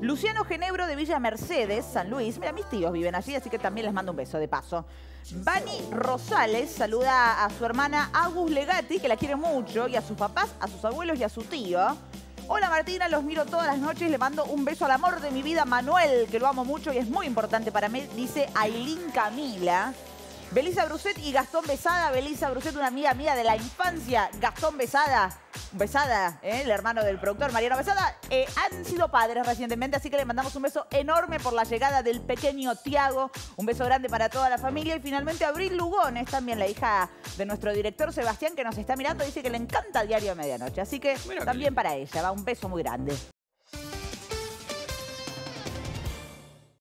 Luciano Genebro de Villa Mercedes, San Luis. Mira, mis tíos viven allí, así que también les mando un beso de paso. Bani Rosales saluda a su hermana Agus Legati, que la quiere mucho, y a sus papás, a sus abuelos y a su tío. Hola Martina, los miro todas las noches. Le mando un beso al amor de mi vida, Manuel, que lo amo mucho y es muy importante para mí, dice Ailín Camila. Belisa Bruset y Gastón Besada. Belisa Bruset, una amiga mía de la infancia. Gastón Besada, Besada, ¿eh? el hermano del productor Mariano Besada, eh, han sido padres recientemente, así que le mandamos un beso enorme por la llegada del pequeño Tiago. Un beso grande para toda la familia. Y finalmente Abril Lugón es también la hija de nuestro director Sebastián, que nos está mirando. Dice que le encanta Diario de Medianoche. Así que también para ella va un beso muy grande.